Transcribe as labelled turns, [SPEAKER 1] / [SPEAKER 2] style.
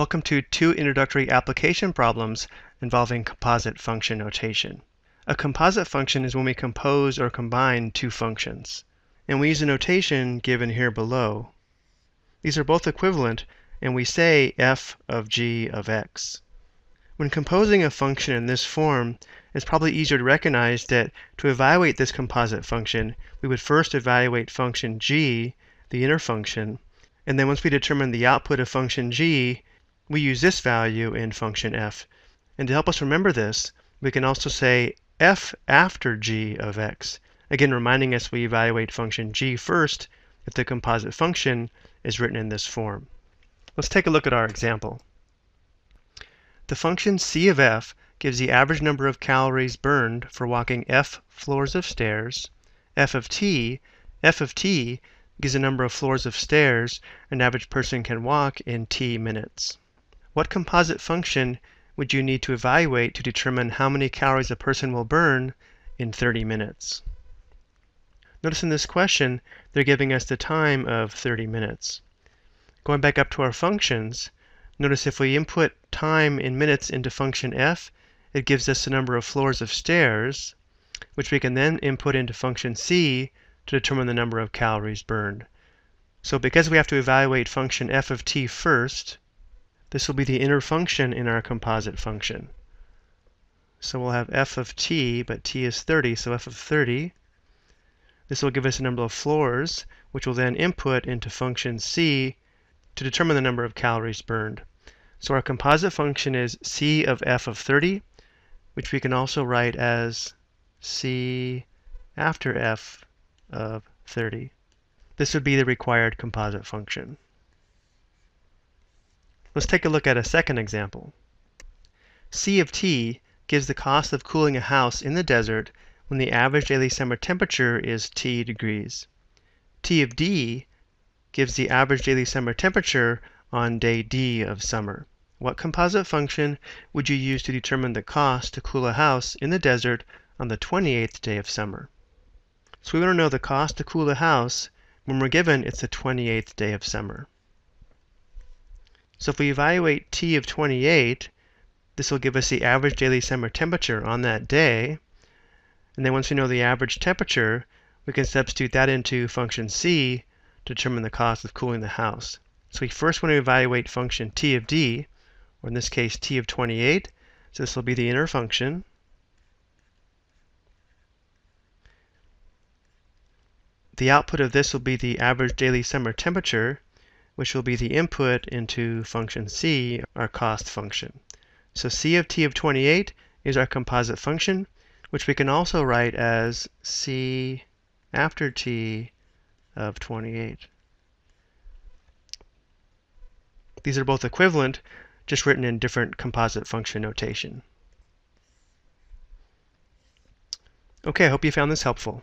[SPEAKER 1] Welcome to two introductory application problems involving composite function notation. A composite function is when we compose or combine two functions. And we use a notation given here below. These are both equivalent, and we say f of g of x. When composing a function in this form, it's probably easier to recognize that to evaluate this composite function, we would first evaluate function g, the inner function, and then once we determine the output of function g, we use this value in function f. And to help us remember this, we can also say f after g of x, again reminding us we evaluate function g first if the composite function is written in this form. Let's take a look at our example. The function c of f gives the average number of calories burned for walking f floors of stairs. f of t, f of t gives the number of floors of stairs an average person can walk in t minutes. What composite function would you need to evaluate to determine how many calories a person will burn in 30 minutes? Notice in this question, they're giving us the time of 30 minutes. Going back up to our functions, notice if we input time in minutes into function f, it gives us the number of floors of stairs, which we can then input into function c to determine the number of calories burned. So because we have to evaluate function f of t first, this will be the inner function in our composite function. So we'll have f of t, but t is 30, so f of 30. This will give us a number of floors, which will then input into function c to determine the number of calories burned. So our composite function is c of f of 30, which we can also write as c after f of 30. This would be the required composite function. Let's take a look at a second example. C of t gives the cost of cooling a house in the desert when the average daily summer temperature is T degrees. T of d gives the average daily summer temperature on day D of summer. What composite function would you use to determine the cost to cool a house in the desert on the 28th day of summer? So we want to know the cost to cool a house when we're given it's the 28th day of summer. So if we evaluate T of 28, this will give us the average daily summer temperature on that day. And then once we know the average temperature, we can substitute that into function c to determine the cost of cooling the house. So we first want to evaluate function t of d, or in this case t of 28. So this will be the inner function. The output of this will be the average daily summer temperature, which will be the input into function c, our cost function. So c of t of 28 is our composite function, which we can also write as c after t of 28. These are both equivalent, just written in different composite function notation. Okay, I hope you found this helpful.